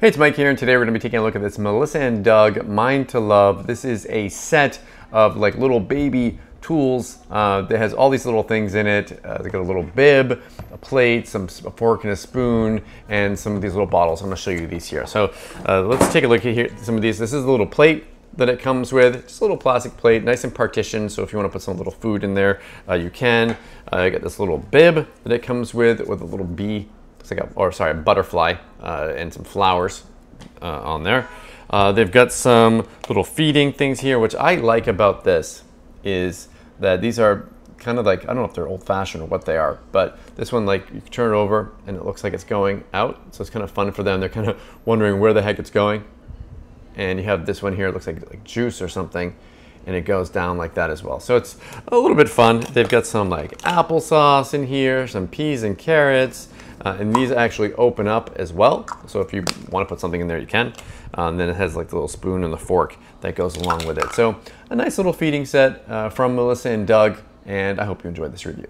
Hey, it's Mike here, and today we're going to be taking a look at this Melissa and Doug Mine to Love. This is a set of like little baby tools uh, that has all these little things in it. Uh, they got a little bib, a plate, some a fork and a spoon, and some of these little bottles. I'm to show you these here. So uh, let's take a look at here. Some of these. This is a little plate that it comes with. Just a little plastic plate, nice and partitioned. So if you want to put some little food in there, uh, you can. Uh, got this little bib that it comes with with a little bee looks like a, or sorry, a butterfly uh, and some flowers uh, on there. Uh, they've got some little feeding things here, which I like about this is that these are kind of like, I don't know if they're old fashioned or what they are, but this one, like you turn it over and it looks like it's going out. So it's kind of fun for them. They're kind of wondering where the heck it's going. And you have this one here, it looks like, like juice or something and it goes down like that as well. So it's a little bit fun. They've got some like applesauce in here, some peas and carrots, uh, and these actually open up as well. So if you want to put something in there, you can. Um, then it has like the little spoon and the fork that goes along with it. So a nice little feeding set uh, from Melissa and Doug, and I hope you enjoyed this review.